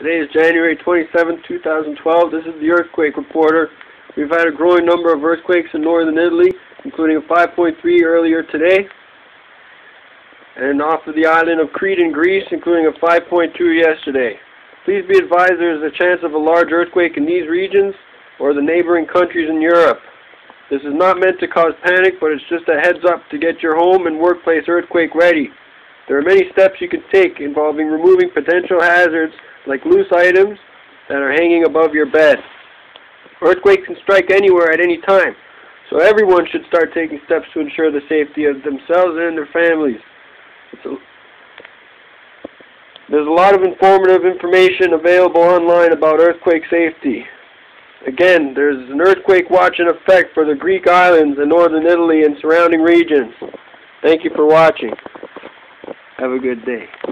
Today is January 27, 2012. This is the Earthquake Reporter. We've had a growing number of earthquakes in northern Italy, including a 5.3 earlier today. And off of the island of Crete in Greece, including a 5.2 yesterday. Please be advised there is a chance of a large earthquake in these regions or the neighboring countries in Europe. This is not meant to cause panic, but it's just a heads up to get your home and workplace earthquake ready. There are many steps you can take involving removing potential hazards like loose items that are hanging above your bed. Earthquakes can strike anywhere at any time, so everyone should start taking steps to ensure the safety of themselves and their families. A, there's a lot of informative information available online about earthquake safety. Again, there's an earthquake watch in effect for the Greek islands and northern Italy and surrounding regions. Thank you for watching. Have a good day.